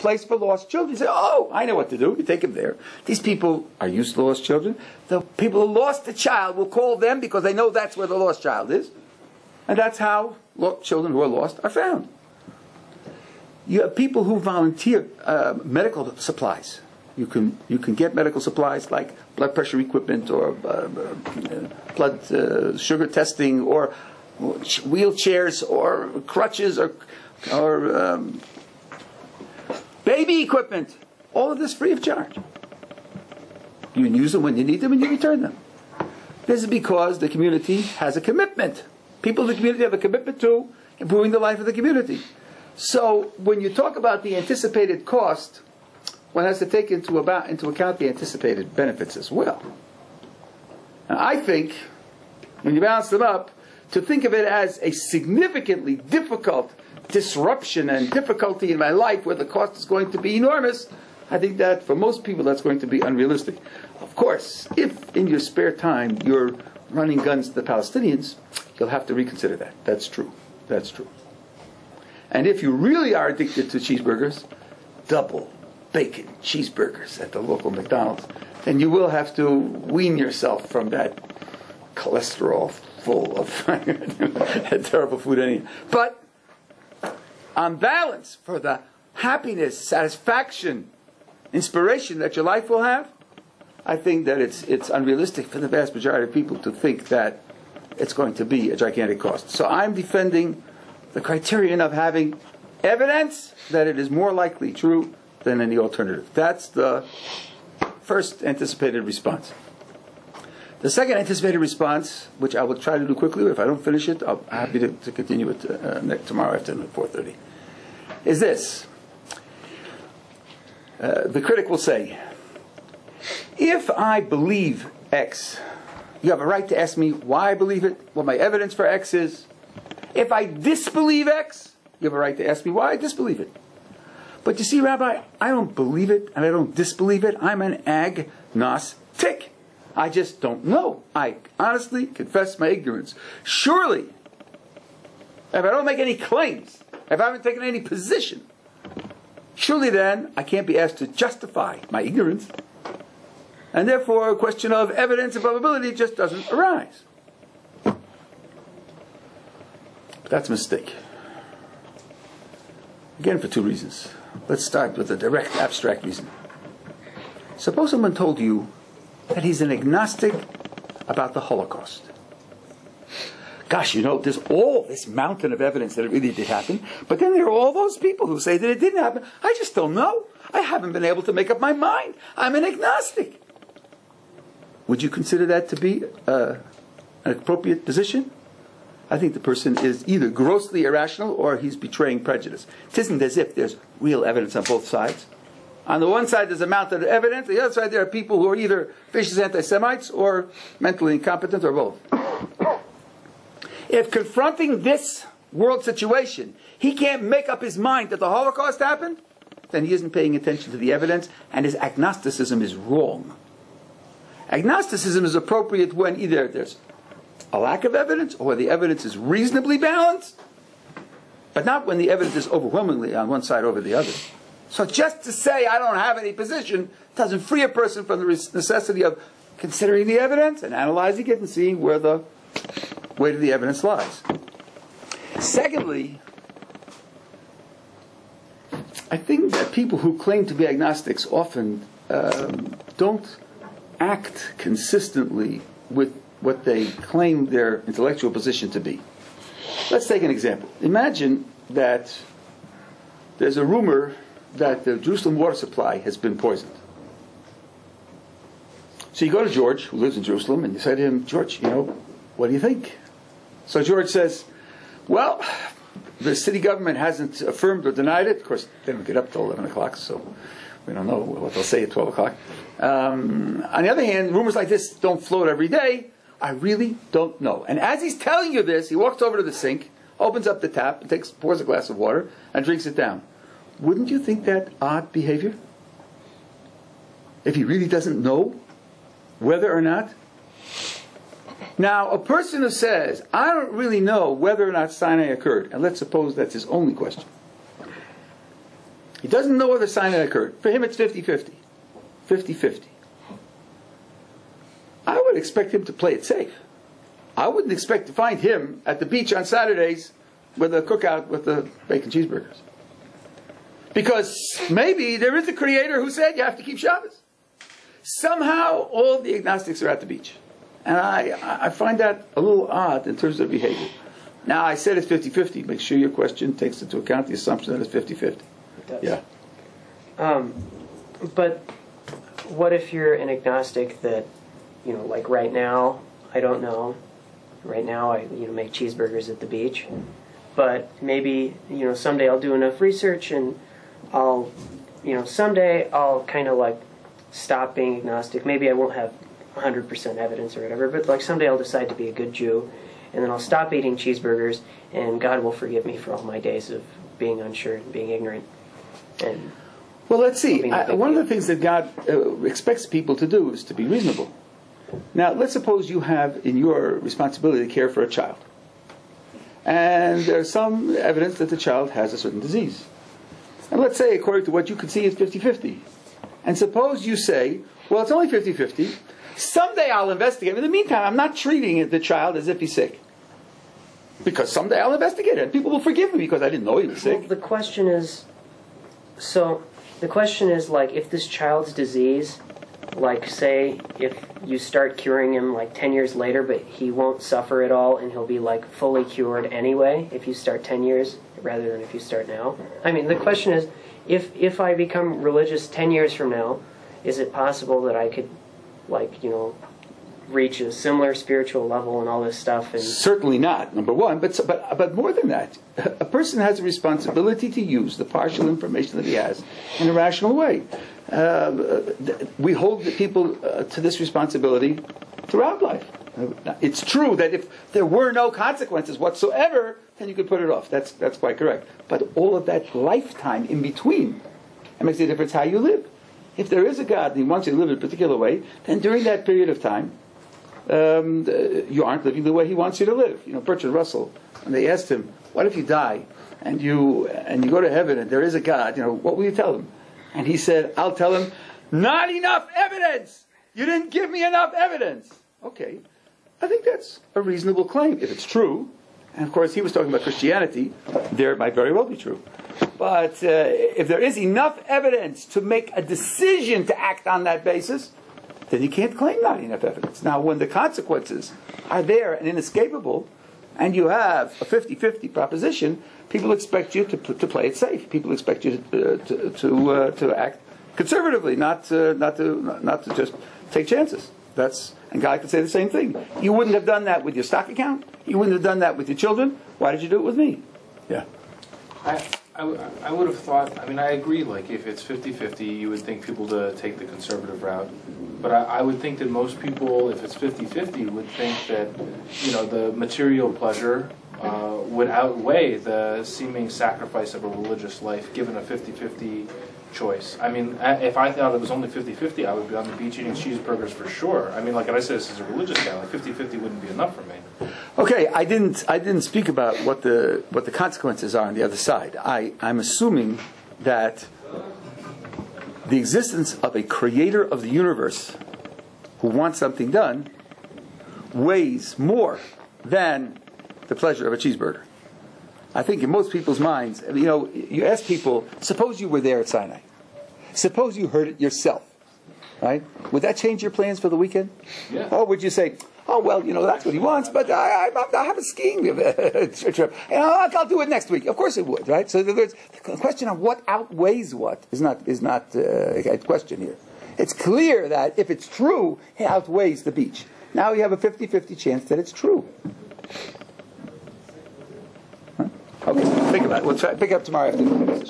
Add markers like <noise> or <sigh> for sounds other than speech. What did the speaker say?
place for lost children. You say, oh, I know what to do. You take them there. These people are used to lost children. The people who lost a child will call them because they know that's where the lost child is. And that's how children who are lost are found. You have people who volunteer uh, medical supplies. You can, you can get medical supplies like blood pressure equipment or uh, uh blood uh, sugar testing or wheelchairs or crutches or, or um, baby equipment. All of this free of charge. You use them when you need them and you return them. This is because the community has a commitment. People in the community have a commitment to improving the life of the community. So when you talk about the anticipated cost, one has to take into, about, into account the anticipated benefits as well. Now, I think when you balance them up, to think of it as a significantly difficult disruption and difficulty in my life where the cost is going to be enormous, I think that for most people that's going to be unrealistic. Of course, if in your spare time you're running guns to the Palestinians, you'll have to reconsider that. That's true. That's true. And if you really are addicted to cheeseburgers, double bacon cheeseburgers at the local McDonald's, then you will have to wean yourself from that cholesterol full of <laughs> terrible food anyway. But on balance, for the happiness, satisfaction, inspiration that your life will have, I think that it's, it's unrealistic for the vast majority of people to think that it's going to be a gigantic cost. So I'm defending the criterion of having evidence that it is more likely true than any alternative. That's the first anticipated response. The second anticipated response, which I will try to do quickly, if I don't finish it, I'll, be happy to, to continue it uh, next, tomorrow afternoon at 4.30, is this. Uh, the critic will say, if I believe X, you have a right to ask me why I believe it, what my evidence for X is, if I disbelieve X, you have a right to ask me why I disbelieve it. But you see, Rabbi, I don't believe it and I don't disbelieve it. I'm an agnostic. I just don't know. I honestly confess my ignorance. Surely, if I don't make any claims, if I haven't taken any position, surely then I can't be asked to justify my ignorance. And therefore, a question of evidence and probability just doesn't arise. But That's a mistake. Again, for two reasons. Let's start with a direct, abstract reason. Suppose someone told you that he's an agnostic about the Holocaust. Gosh, you know, there's all this mountain of evidence that it really did happen, but then there are all those people who say that it didn't happen. I just don't know. I haven't been able to make up my mind. I'm an agnostic. Would you consider that to be uh, an appropriate position? I think the person is either grossly irrational or he's betraying prejudice. It isn't as if there's real evidence on both sides. On the one side, there's a mountain of evidence. On the other side, there are people who are either vicious anti Semites or mentally incompetent or both. If confronting this world situation, he can't make up his mind that the Holocaust happened, then he isn't paying attention to the evidence and his agnosticism is wrong. Agnosticism is appropriate when either there's a lack of evidence or the evidence is reasonably balanced, but not when the evidence is overwhelmingly on one side over the other. So just to say I don't have any position doesn't free a person from the necessity of considering the evidence and analyzing it and seeing where the weight of the evidence lies. Secondly, I think that people who claim to be agnostics often um, don't act consistently with what they claim their intellectual position to be. Let's take an example. Imagine that there's a rumor that the Jerusalem water supply has been poisoned. So you go to George, who lives in Jerusalem, and you say to him, George, you know, what do you think? So George says, well, the city government hasn't affirmed or denied it. Of course, they don't get up till 11 o'clock, so we don't know what they'll say at 12 o'clock. Um, on the other hand, rumors like this don't float every day. I really don't know. And as he's telling you this, he walks over to the sink, opens up the tap, and takes, pours a glass of water, and drinks it down. Wouldn't you think that odd behavior? If he really doesn't know whether or not? Now, a person who says, I don't really know whether or not Sinai occurred, and let's suppose that's his only question. He doesn't know whether Sinai occurred. For him, it's 50 50. 50 50. I would expect him to play it safe. I wouldn't expect to find him at the beach on Saturdays with a cookout with the bacon cheeseburgers. Because maybe there is a creator who said you have to keep Shabbos. Somehow, all the agnostics are at the beach. And I, I find that a little odd in terms of behavior. Now, I said it's 50 50. Make sure your question takes into account the assumption that it's 50 50. Yeah. Um, but what if you're an agnostic that, you know, like right now, I don't know. Right now, I you know make cheeseburgers at the beach, but maybe you know someday I'll do enough research and I'll, you know, someday I'll kind of like stop being agnostic. Maybe I won't have 100% evidence or whatever, but like someday I'll decide to be a good Jew, and then I'll stop eating cheeseburgers, and God will forgive me for all my days of being unsure and being ignorant. And Well, let's see. I, one of the things that God uh, expects people to do is to be reasonable. Now, let's suppose you have in your responsibility to care for a child. And there's some evidence that the child has a certain disease. And let's say, according to what you can see, it's 50 50. And suppose you say, well, it's only 50 50. Someday I'll investigate. In the meantime, I'm not treating the child as if he's sick. Because someday I'll investigate it. And people will forgive me because I didn't know he was sick. Well, the question is, so the question is like, if this child's disease, like say, if you start curing him like ten years later, but he won't suffer at all, and he'll be like fully cured anyway, if you start ten years rather than if you start now. I mean, the question is, if if I become religious ten years from now, is it possible that I could, like, you know, reach a similar spiritual level and all this stuff and Certainly not, number one. But, but, but more than that, a person has a responsibility to use the partial information that he has in a rational way. Uh, we hold people uh, to this responsibility throughout life. It's true that if there were no consequences whatsoever, then you could put it off. That's, that's quite correct. But all of that lifetime in between, it makes a difference how you live. If there is a God and He wants you to live in a particular way, then during that period of time, um, uh, you aren't living the way he wants you to live. You know, Bertrand Russell, and they asked him, "What if you die and you and you go to heaven and there is a God? You know, what will you tell him?" And he said, "I'll tell him, not enough evidence. You didn't give me enough evidence." Okay, I think that's a reasonable claim if it's true. And of course, he was talking about Christianity. There, it might very well be true. But uh, if there is enough evidence to make a decision to act on that basis, then you can't claim not enough evidence. Now, when the consequences are there and inescapable, and you have a 50 50 proposition, people expect you to, to play it safe. People expect you to, uh, to, to, uh, to act conservatively, not, uh, not, to, not to just take chances. That's, and God could say the same thing. You wouldn't have done that with your stock account. You wouldn't have done that with your children. Why did you do it with me? Yeah. I, I, I would have thought, I mean, I agree, like, if it's 50-50, you would think people to take the conservative route. But I, I would think that most people, if it's 50-50, would think that, you know, the material pleasure uh, would outweigh the seeming sacrifice of a religious life, given a 50-50 choice. I mean, if I thought it was only 50-50, I would be on the beach eating cheeseburgers for sure. I mean, like I said, this is a religious guy, like 50-50 wouldn't be enough for me. Okay, I didn't. I didn't speak about what the what the consequences are on the other side. I, I'm assuming that the existence of a creator of the universe who wants something done weighs more than the pleasure of a cheeseburger. I think in most people's minds, you know, you ask people, suppose you were there at Sinai. Suppose you heard it yourself, right? Would that change your plans for the weekend? Yeah. Or would you say, oh, well, you know, that's what he wants, but I, I, I have a skiing <laughs> trip. And I'll I'll do it next week. Of course it would, right? So there's the question of what outweighs what is not, is not uh, a question here. It's clear that if it's true, it outweighs the beach. Now you have a 50 50 chance that it's true. Okay, think about it. We'll try, pick up tomorrow afternoon.